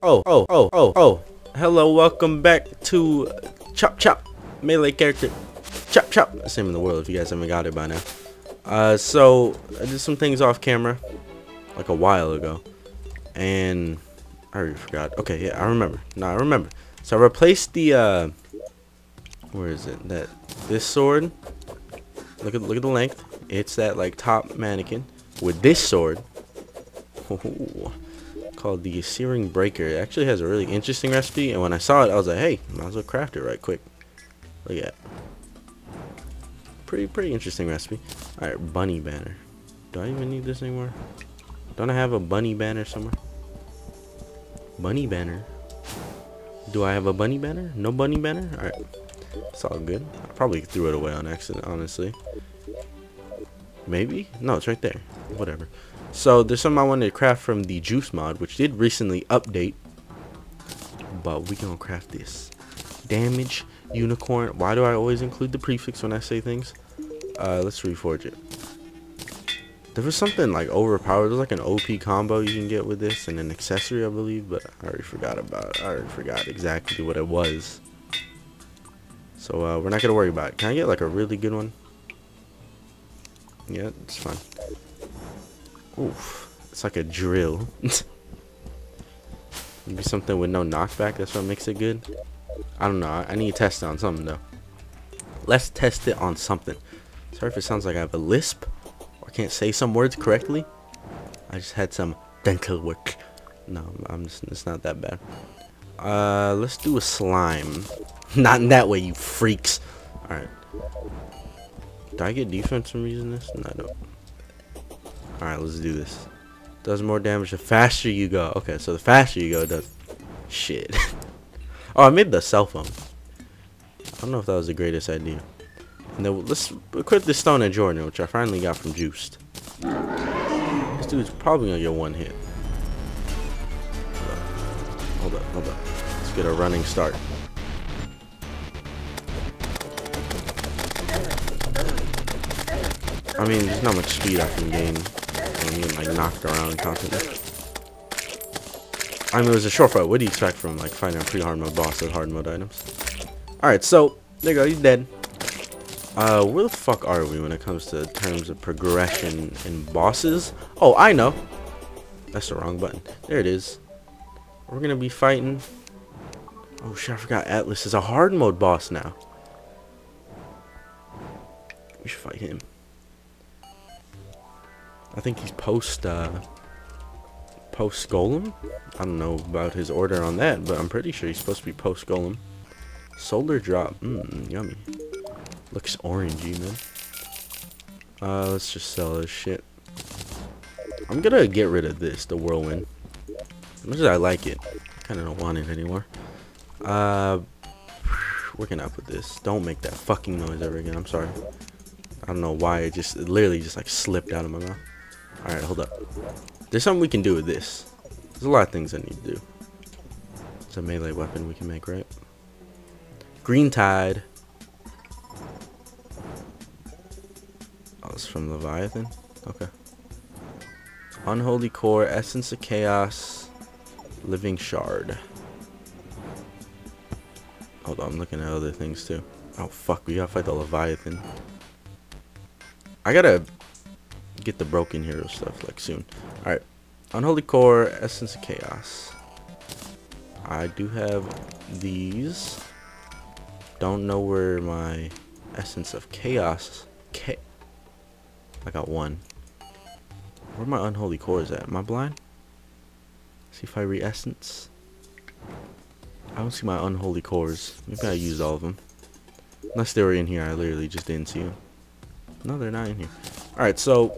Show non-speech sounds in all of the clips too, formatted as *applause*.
Oh, oh, oh, oh, oh. Hello, welcome back to Chop Chop Melee character. Chop Chop. Same in the world if you guys haven't got it by now. Uh, so, I did some things off camera, like a while ago. And, I already forgot. Okay, yeah, I remember. Now I remember. So I replaced the, uh, where is it? That, this sword. Look at, look at the length. It's that, like, top mannequin. With this sword. *laughs* Ooh called the Searing Breaker. It actually has a really interesting recipe, and when I saw it, I was like, hey, might as well craft it right quick. Look at that. Pretty, pretty interesting recipe. Alright, bunny banner. Do I even need this anymore? Don't I have a bunny banner somewhere? Bunny banner? Do I have a bunny banner? No bunny banner? Alright. It's all good. I probably threw it away on accident, honestly. Maybe? No, it's right there. Whatever. So there's something I wanted to craft from the Joost mod, which did recently update. But we gonna craft this. Damage unicorn. Why do I always include the prefix when I say things? Uh, let's reforge it. There was something like overpowered. There's like an OP combo you can get with this and an accessory, I believe, but I already forgot about it. I already forgot exactly what it was. So uh, we're not gonna worry about it. Can I get like a really good one? Yeah, it's fine. Oof. It's like a drill. *laughs* Maybe something with no knockback. That's what makes it good. I don't know. I need to test it on something, though. Let's test it on something. Sorry if it sounds like I have a lisp. Or can't say some words correctly. I just had some dental work. No, I'm just, it's not that bad. Uh, let's do a slime. *laughs* not in that way, you freaks. Alright. Do I get defense from using this? No, I don't. Alright, let's do this. Does more damage the faster you go. Okay, so the faster you go does... Shit. *laughs* oh, I made the cell phone. I don't know if that was the greatest idea. And then let's equip the Stone and Jordan, which I finally got from Joost. This dude's probably gonna get one hit. Hold up, hold up. Let's get a running start. I mean, there's not much speed I can gain and getting like knocked around constantly. I mean, it was a short fight. What do you expect from like fighting a pre-hard mode boss with hard mode items? Alright, so there you go. He's dead. Uh, where the fuck are we when it comes to terms of progression in bosses? Oh, I know. That's the wrong button. There it is. We're gonna be fighting. Oh shit! I forgot Atlas is a hard mode boss now. We should fight him. I think he's post uh, post Golem. I don't know about his order on that, but I'm pretty sure he's supposed to be post Golem. Solar drop, mmm, yummy. Looks orangey, man. Uh, let's just sell this shit. I'm gonna get rid of this, the whirlwind. As much as I like it, I kind of don't want it anymore. Uh, out with this. Don't make that fucking noise ever again. I'm sorry. I don't know why it just it literally just like slipped out of my mouth. Alright, hold up. There's something we can do with this. There's a lot of things I need to do. It's a melee weapon we can make, right? Green Tide. Oh, it's from Leviathan? Okay. Unholy Core, Essence of Chaos, Living Shard. Hold on, I'm looking at other things too. Oh fuck, we gotta fight the Leviathan. I gotta get the broken hero stuff like soon. Alright. Unholy Core, Essence of Chaos. I do have these. Don't know where my Essence of Chaos. I got one. Where my Unholy Core is at? Am I blind? See if I re-essence. I don't see my Unholy Cores. Maybe I used all of them. Unless they were in here, I literally just didn't see them. No, they're not in here. Alright, so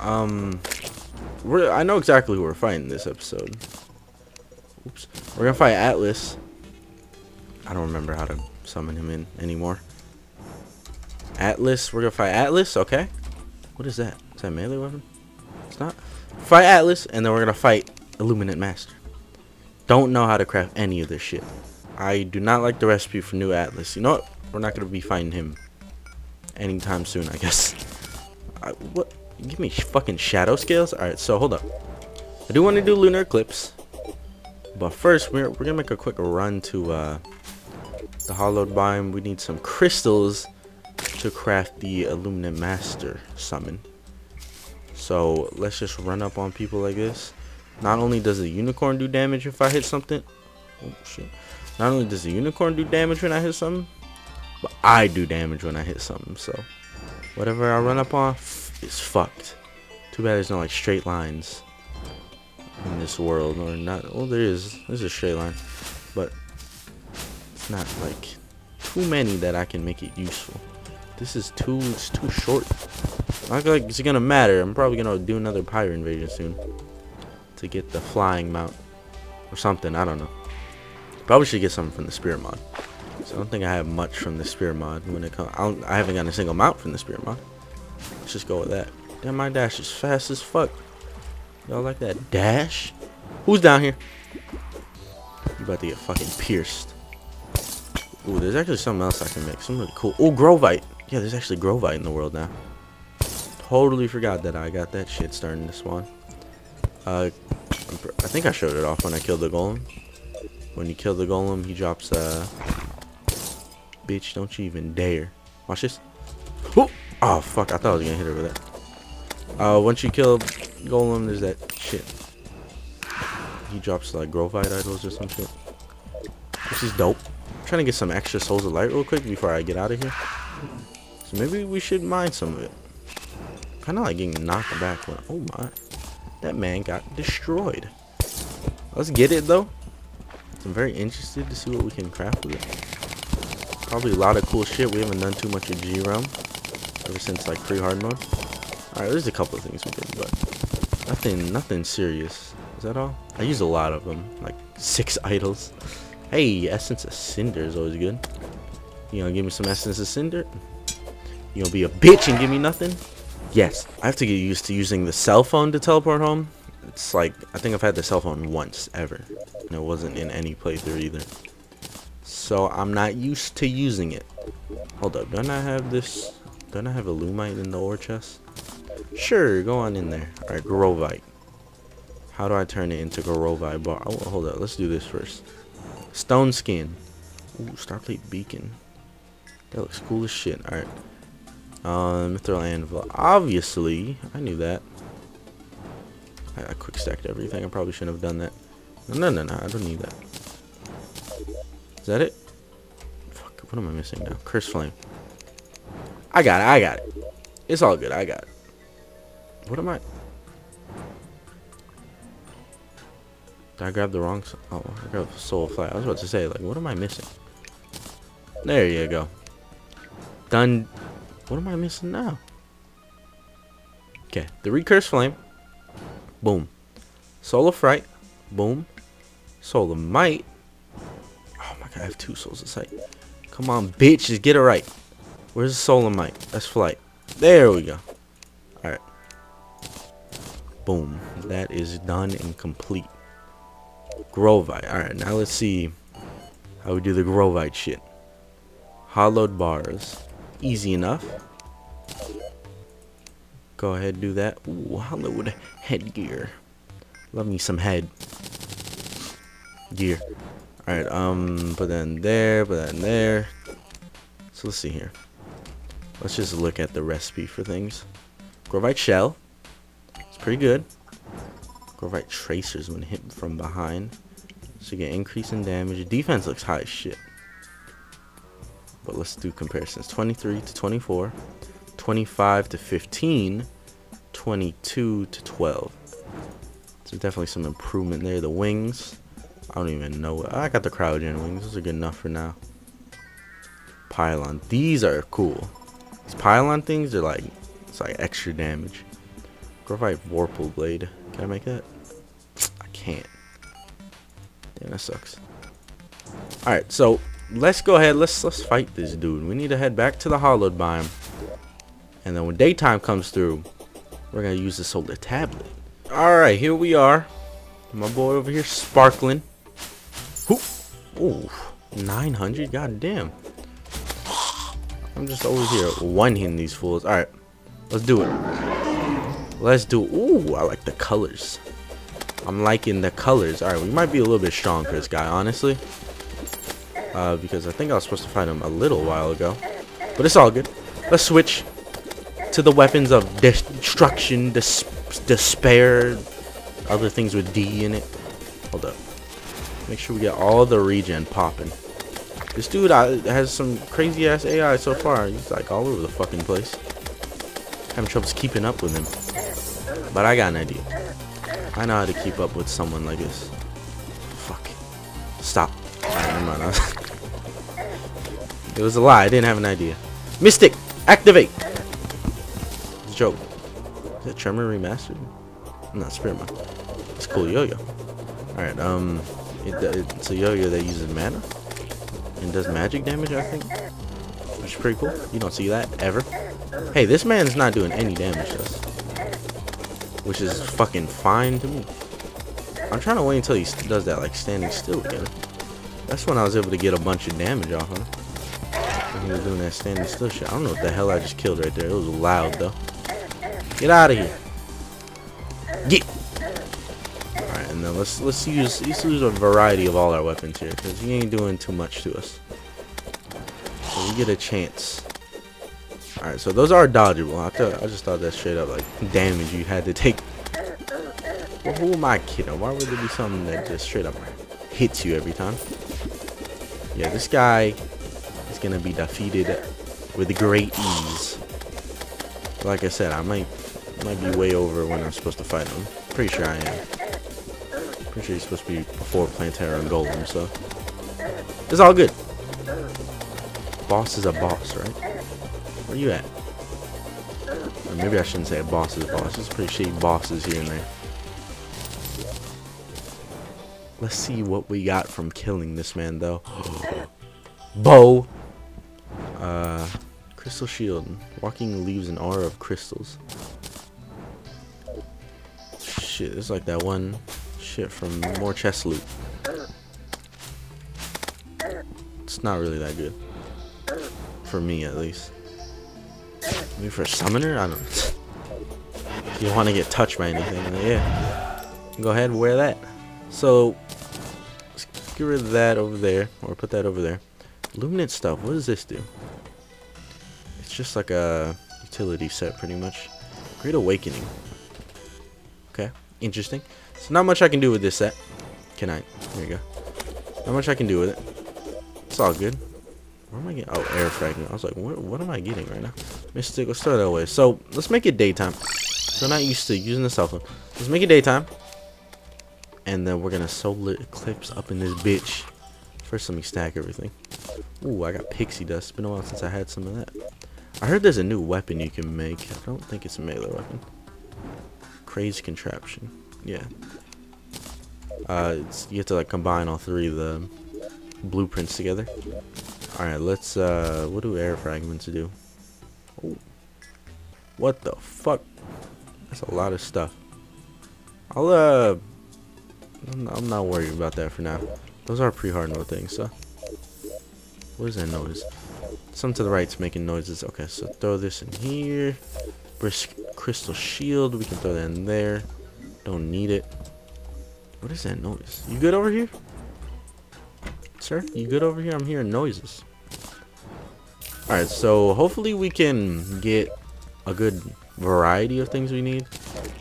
um, we're, I know exactly who we're fighting this episode. Oops. We're gonna fight Atlas. I don't remember how to summon him in anymore. Atlas. We're gonna fight Atlas. Okay. What is that? Is that melee weapon? It's not. Fight Atlas, and then we're gonna fight Illuminant Master. Don't know how to craft any of this shit. I do not like the recipe for new Atlas. You know what? We're not gonna be fighting him anytime soon, I guess. I, what? Give me fucking shadow scales? Alright, so hold up. I do want to do lunar eclipse. But first, we're, we're gonna make a quick run to uh, the hallowed biome. We need some crystals to craft the Illuminant Master summon. So let's just run up on people like this. Not only does the unicorn do damage if I hit something. Oh shit. Not only does the unicorn do damage when I hit something, but I do damage when I hit something. So whatever I run up on is fucked. Too bad there's no like straight lines in this world or not. Well, there is. There's a straight line, but it's not like too many that I can make it useful. This is too. It's too short. Not like it's gonna matter. I'm probably gonna do another pyre invasion soon to get the flying mount or something. I don't know. Probably should get something from the spirit mod. So I don't think I have much from the Spirit mod when it comes. I, I haven't gotten a single mount from the Spirit mod. Let's just go with that. Damn, my dash is fast as fuck. Y'all like that dash? Who's down here? You about to get fucking pierced. Ooh, there's actually something else I can make. Something really cool. Ooh, Grovite. Yeah, there's actually Grovite in the world now. Totally forgot that I got that shit starting to spawn. Uh, I think I showed it off when I killed the golem. When you kill the golem, he drops, uh... Bitch, don't you even dare. Watch this. Oh, fuck. I thought I was gonna hit her with that. Uh, once you kill golem, there's that shit. He drops, like, Grovite idols or some shit. Which is dope. I'm trying to get some extra Souls of Light real quick before I get out of here. So maybe we should mine some of it. Kind of like getting knocked back. When, oh my. That man got destroyed. Let's get it though. I'm very interested to see what we can craft with it. Probably a lot of cool shit. We haven't done too much of G-Realm ever since like free hard mode. Alright, there's a couple of things we did, but nothing nothing serious. Is that all? I use a lot of them. Like six *laughs* idols. Hey, Essence of Cinder is always good. You gonna give me some Essence of Cinder? You gonna be a bitch and give me nothing? Yes, I have to get used to using the cell phone to teleport home. It's like, I think I've had the cell phone once, ever. And it wasn't in any playthrough either. So I'm not used to using it. Hold up, don't I have this? Don't I have a Lumite in the ore chest? Sure, go on in there. Alright, Grovite. How do I turn it into Grovite bar? Oh, hold up, let's do this first. Stone skin. Ooh, Starplate beacon. That looks cool as shit. Alright. Um, Mithril Anvil. Obviously, I knew that. I, I quick stacked everything. I probably shouldn't have done that. No, no, no, I don't need that. Is that it? Fuck, what am I missing now? Curse Flame. I got it, I got it. It's all good, I got it. What am I? Did I grab the wrong... Oh, I grabbed Soul Fly. I was about to say, like, what am I missing? There you go. Done what am I missing now? Okay, the Recurse Flame. Boom. Soul of Fright. Boom. Soul of Might. I have two Souls of Sight. Come on, bitch, just get it right. Where's the Soul of Might? That's Flight. There we go. Alright. Boom. That is done and complete. Grovite. Alright, now let's see how we do the Grovite shit. Hallowed bars. Easy enough. Go ahead do that. Ooh, hallowed headgear. Love me some head gear. Alright, um, put that in there, put that in there. So let's see here. Let's just look at the recipe for things. Grovite shell. It's pretty good. Grovite tracers when hit from behind. So you get increase in damage. Defense looks high as shit. But let's do comparisons. 23 to 24, 25 to 15, 22 to 12. So definitely some improvement there. The wings, I don't even know. I got the cryogen wings. Those are good enough for now. Pylon. These are cool. These pylon things are like, it's like extra damage. Grovite Vorpal Blade. Can I make that? I can't. Damn, that sucks. Alright, so let's go ahead. Let's let's fight this dude. We need to head back to the hallowed biome. And then when daytime comes through, we're gonna use the solar tablet. Alright, here we are. My boy over here sparkling. Ooh, 900? God damn. I'm just over here one hitting these fools. Alright, let's do it. Let's do. Ooh, I like the colors. I'm liking the colors. Alright, we might be a little bit strong for this guy, honestly. Uh, because I think I was supposed to fight him a little while ago. But it's all good. Let's switch to the weapons of destruction, dis despair, other things with D in it. Hold up. Make sure we get all the regen popping. This dude has some crazy ass AI so far. He's like all over the fucking place. Having troubles keeping up with him. But I got an idea. I know how to keep up with someone like this. Fuck. Stop. Right, *laughs* it was a lie. I didn't have an idea. Mystic, activate. Joke. Is that Tremor remastered? Spirit Mod. It's cool yo-yo. Alright, um, it, uh, it's a yo-yo that uses mana and does magic damage, I think. Which is pretty cool. You don't see that ever. Hey, this man's not doing any damage to us. Which is fucking fine to me. I'm trying to wait until he does that, like, standing still again. That's when I was able to get a bunch of damage off him. When he was doing that standing still shit. I don't know what the hell I just killed right there. It was loud, though. Get out of here. Get. Let's let's use let's use a variety of all our weapons here, because he ain't doing too much to us. So we get a chance. Alright, so those are dodgeable. I, thought, I just thought that straight up like damage you had to take. Well, who am I kidding? Why would there be something that just straight up hits you every time? Yeah, this guy is gonna be defeated with great ease. Like I said, I might might be way over when I'm supposed to fight him. Pretty sure I am. Pretty sure he's supposed to be before Plantera and Golem, so it's all good. Boss is a boss, right? Where you at? Or maybe I shouldn't say a boss is a boss. There's pretty shady bosses here and there. Let's see what we got from killing this man, though. *gasps* Bow. Uh, crystal shield. Walking leaves an aura of crystals. Shit, it's like that one shit from more chest loot. It's not really that good. For me, at least. Maybe for a summoner? I don't *laughs* you want to get touched by anything, yeah. Go ahead and wear that. So, let's get rid of that over there. Or put that over there. Luminant stuff. What does this do? It's just like a utility set, pretty much. Great Awakening. Okay, interesting. So not much I can do with this set. Can I? There you go. Not much I can do with it. It's all good. Where am I getting? Oh, air fragment. I was like, what, what am I getting right now? Mystic, let's start that way. So, let's make it daytime. So, not used to using the cell phone. Let's make it daytime. And then we're going to solar eclipse up in this bitch. First, let me stack everything. Ooh, I got pixie dust. It's been a while since I had some of that. I heard there's a new weapon you can make. I don't think it's a melee weapon. Crazy contraption. Yeah. Uh, you have to like combine all three of the blueprints together. Alright, let's, uh, what do air fragments do? Oh. What the fuck? That's a lot of stuff. I'll, uh, I'm, not worried about that for now. Those are pretty hard note things, so. What is that noise? Some to the right's making noises. Okay, so throw this in here. Brisk crystal shield. We can throw that in there. Don't need it. What is that noise? You good over here? Sir, you good over here? I'm hearing noises. Alright, so hopefully we can get a good variety of things we need.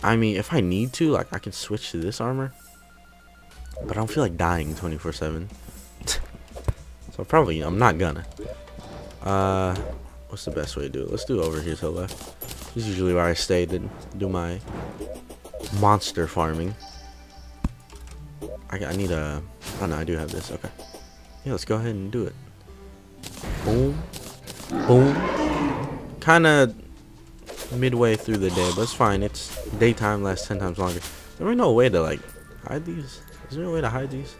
I mean, if I need to, like, I can switch to this armor. But I don't feel like dying 24-7. *laughs* so probably, I'm not gonna. Uh, what's the best way to do it? Let's do it over here to the left. This is usually where I stay to do my monster farming. I, I need a... Oh, no, I do have this. Okay. Yeah, let's go ahead and do it. Boom. Boom. Kind of midway through the day, but it's fine. It's daytime lasts 10 times longer. There ain't no way to, like, hide these. Is there a way to hide these?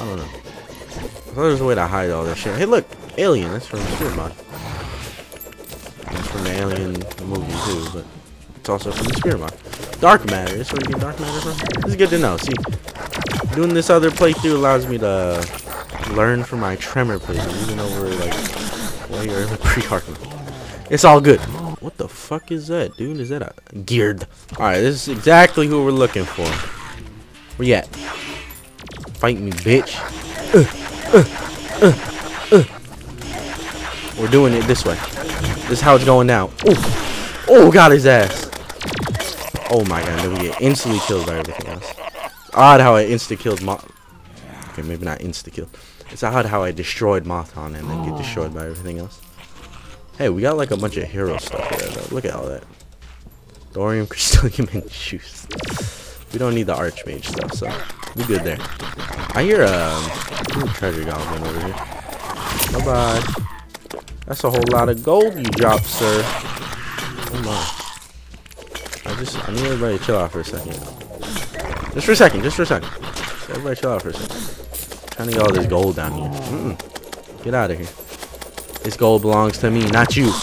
I don't know. I thought there was a way to hide all this shit. Hey, look! Alien. That's from Mod. That's from the Alien movie, too, but it's also from the Mod. Dark Matter. That's where you get Dark Matter from? This is good to know. See, doing this other playthrough allows me to learn from my Tremor playthrough, even though we're like way early *laughs* pre-hard. It's all good. What the fuck is that, dude? Is that a geared? Alright, this is exactly who we're looking for. Where you at? Fight me, bitch. Uh, uh, uh, we're doing it this way. This is how it's going now. Oh, oh, got his ass. Oh my god, then we get instantly killed by everything else. Odd how I insta killed Moth. Okay, maybe not insta-killed. It's odd how I destroyed Mothon and then get destroyed by everything else. Hey, we got like a bunch of hero stuff here though. Look at all that. Thorium crystallium *laughs* shoes. We don't need the archmage stuff, so we good there. I hear um, a treasure goblin over here. Bye bye. That's a whole lot of gold you dropped, sir. Oh my. I just I need everybody to chill out for a second. Just for a second, just for a second. Everybody chill out for a second. trying to get all this gold down here. Mm -mm. Get out of here. This gold belongs to me, not you. I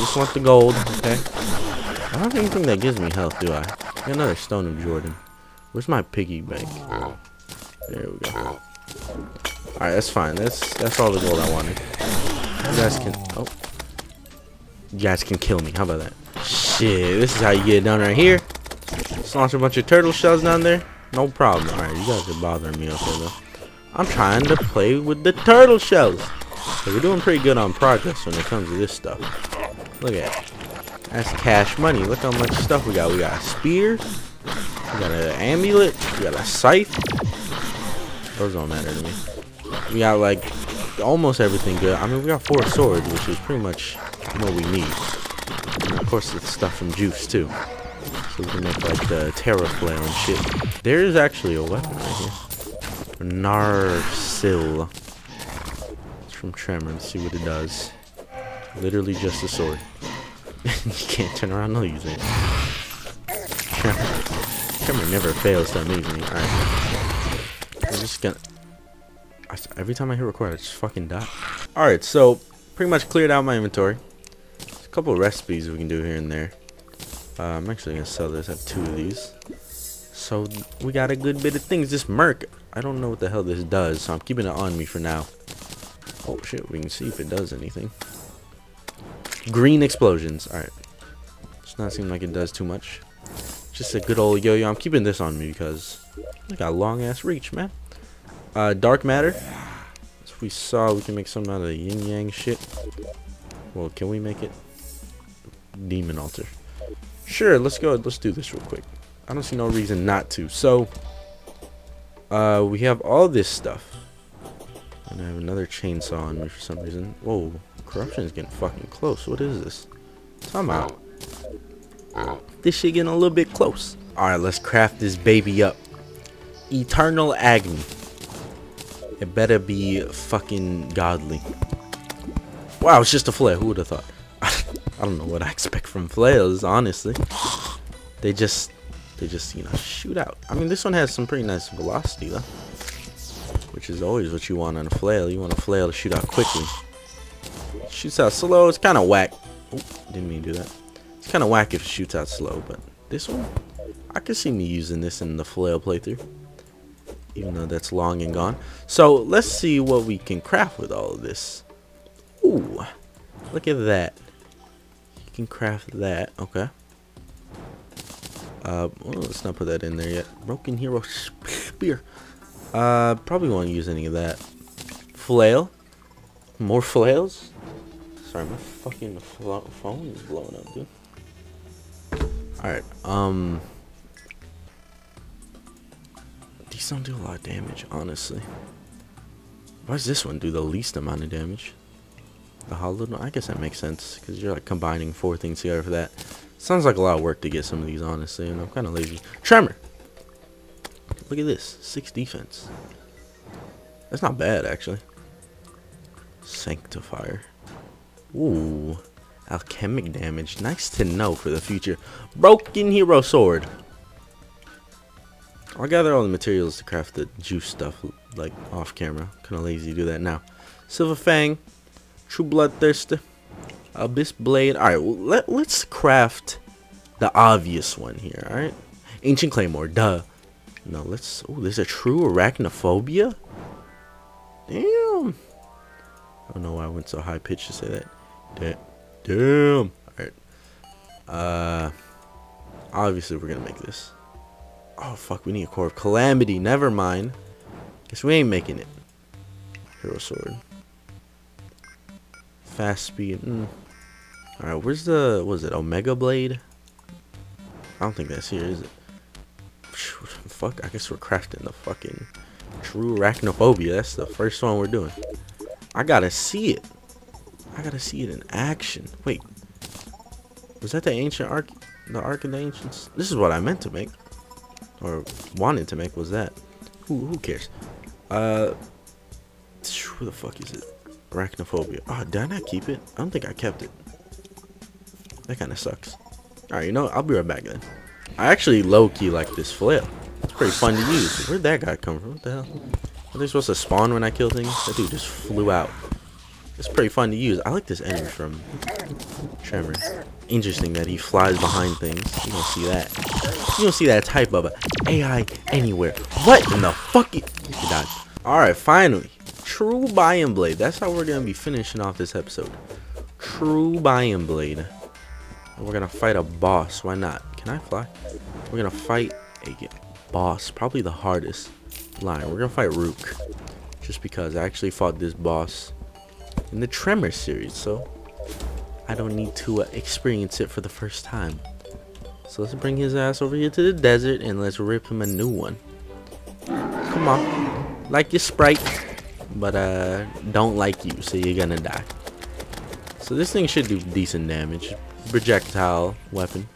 just want the gold, okay? I don't have anything that gives me health, do I? Another Stone of Jordan. Where's my piggy bank? There we go. Alright, that's fine. That's that's all the gold I wanted. You guys can oh. You guys can kill me. How about that? Shit, this is how you get it done right here. Just launch a bunch of turtle shells down there. No problem. Alright, you guys are bothering me okay though. I'm trying to play with the turtle shells. So we're doing pretty good on progress when it comes to this stuff. Look at it. That's cash money. Look how much stuff we got. We got a spear. We got an amulet. We got a scythe. Those don't matter to me we got like almost everything good. I mean, we got four swords, which is pretty much what we need. Of course, it's stuff from Joost too. So we can make like the Terra Flare and shit. There is actually a weapon right here. Narsil. It's from Tremor. Let's see what it does. Literally just a sword. *laughs* you can't turn around no using it. Tremor. Tremor never fails to amaze me. Alright. I'm just gonna every time I hit record, I just fucking die. Alright, so pretty much cleared out my inventory. Couple recipes we can do here and there. Uh, I'm actually going to sell this. I have two of these. So we got a good bit of things. This Merc, I don't know what the hell this does, so I'm keeping it on me for now. Oh shit, we can see if it does anything. Green explosions. Alright. Does not seem like it does too much. Just a good old yo-yo. I'm keeping this on me because I got long ass reach, man. Uh, dark matter. As we saw, we can make some out of the yin yang shit. Well, can we make it? Demon altar. Sure, let's go. Let's do this real quick. I don't see no reason not to. So, uh, we have all this stuff. And I have another chainsaw on me for some reason. Whoa, corruption is getting fucking close. What is this? Time out. This shit getting a little bit close. Alright, let's craft this baby up. Eternal Agony. It better be fucking godly. Wow, it's just a flare. Who would have thought? I don't know what I expect from flails, honestly. They just, they just, you know, shoot out. I mean, this one has some pretty nice velocity, though. Which is always what you want on a flail. You want a flail to shoot out quickly. Shoots out slow. It's kind of whack. Oh, didn't mean to do that. It's kind of whack if it shoots out slow, but this one, I could see me using this in the flail playthrough even though that's long and gone. So let's see what we can craft with all of this. Ooh, look at that. Can craft that. Okay. Uh, well, let's not put that in there yet. Broken Hero Spear. Uh, probably won't use any of that. Flail. More flails? Sorry, my fucking phone is blowing up, dude. Alright, um... These don't do a lot of damage, honestly. Why does this one do the least amount of damage? The hollow? I guess that makes sense, because you're like combining four things together for that. Sounds like a lot of work to get some of these, honestly, and I'm kind of lazy. Tremor! Look at this. Six defense. That's not bad, actually. Sanctifier. Ooh. Alchemic damage. Nice to know for the future. Broken Hero Sword. I'll gather all the materials to craft the Joost stuff, like, off camera. Kinda lazy to do that now. Silver Fang, True Bloodthirster, Abyss Blade. Alright, well, let, let's craft the obvious one here, alright? Ancient Claymore, duh. No, let's... Oh, there's a true Arachnophobia? Damn. I don't know why I went so high pitched to say that. Damn. Alright. Uh, obviously we're gonna make this. Oh, fuck, we need a core of calamity. Never mind. Guess we ain't making it. Hero sword. Fast speed. Mm. Alright, where's the, was it, Omega Blade? I don't think that's here, is it? Fuck, I guess we're crafting the fucking true arachnophobia. That's the first one we're doing. I gotta see it. I gotta see it in action. Wait. Was that the ancient arc? The Ark of the Ancients? This is what I meant to make. Or wanted to make was that. Who, who cares? Uh, who the fuck is it? Arachnophobia. Oh, did I not keep it? I don't think I kept it. That kind of sucks. Alright, you know, I'll be right back then. I actually low-key like this flail. It's pretty fun to use. Where'd that guy come from? What the hell? Are they supposed to spawn when I kill things? That dude just flew out. It's pretty fun to use. I like this enemy from Tremor. Interesting that he flies behind things. You don't see that. You don't see that type of AI anywhere. What in the fuck? He died. Alright, finally. True Biome Blade. That's how we're going to be finishing off this episode. True Biome Blade. We're going to fight a boss. Why not? Can I fly? We're going to fight a boss. Probably the hardest line. We're going to fight Rook. Just because I actually fought this boss in the Tremor series, so I don't need to uh, experience it for the first time. So let's bring his ass over here to the desert and let's rip him a new one. Come on. Like your sprite, but uh, don't like you, so you're gonna die. So this thing should do decent damage. Projectile weapon.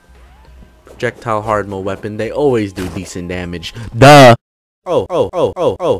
Projectile hard mode weapon. They always do decent damage. Duh! Oh, oh, oh, oh, oh.